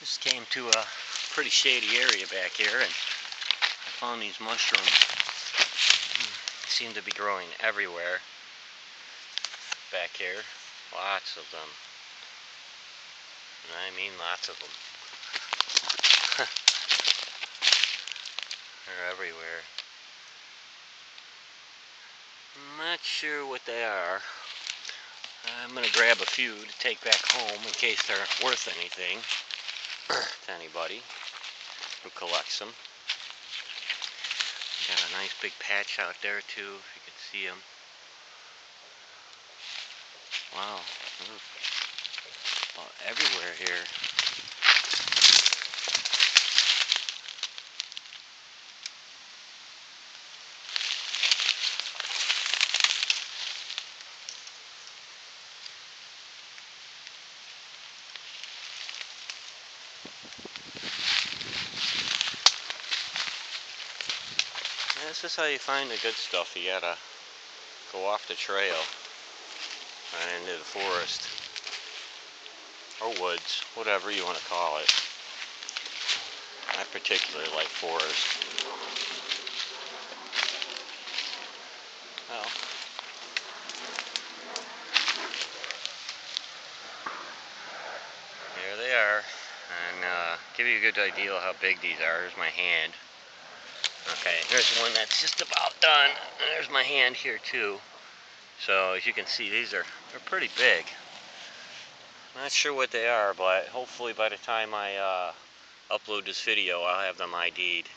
Just came to a pretty shady area back here and I found these mushrooms. They seem to be growing everywhere back here. Lots of them. And I mean lots of them. They're everywhere. I'm not sure what they are. I'm going to grab a few to take back home in case they're worth anything to anybody who collects them. Got a nice big patch out there too, if you can see them. Wow, Well, everywhere here. This is how you find the good stuff. You gotta go off the trail and into the forest or woods, whatever you want to call it. I particularly like forest. Well, here they are, and uh, give you a good idea of how big these are. Here's my hand. Okay, here's one that's just about done. There's my hand here too. So as you can see, these are they're pretty big. Not sure what they are, but hopefully by the time I uh, upload this video, I'll have them ID'd.